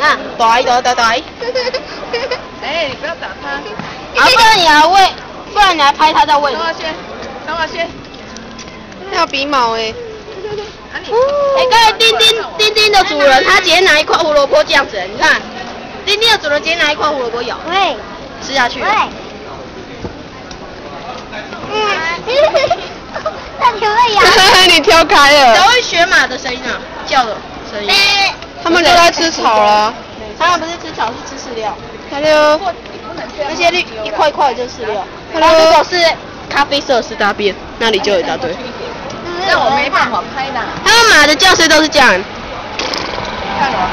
看，对对对对。哎，你不要打他。啊，不然你来喂，不然你来拍他再喂。等我先，等我先。要鼻毛哎。哎，刚才丁丁丁丁的主人，他直接拿一块胡萝卜这样子，你看，丁丁的主人直接拿一块胡萝卜咬，喂，吃下去。喂。嗯，那你会咬？你挑开了。都会学马的声音啊，叫的声音。他们都在吃草了。他们不是吃草，是吃饲料。Hello。那些绿一块一块就是饲料。Hello。如果是咖啡色是大便，那里就有一大堆。那我没办法拍的。他们马的叫声都是这样。看我。哎。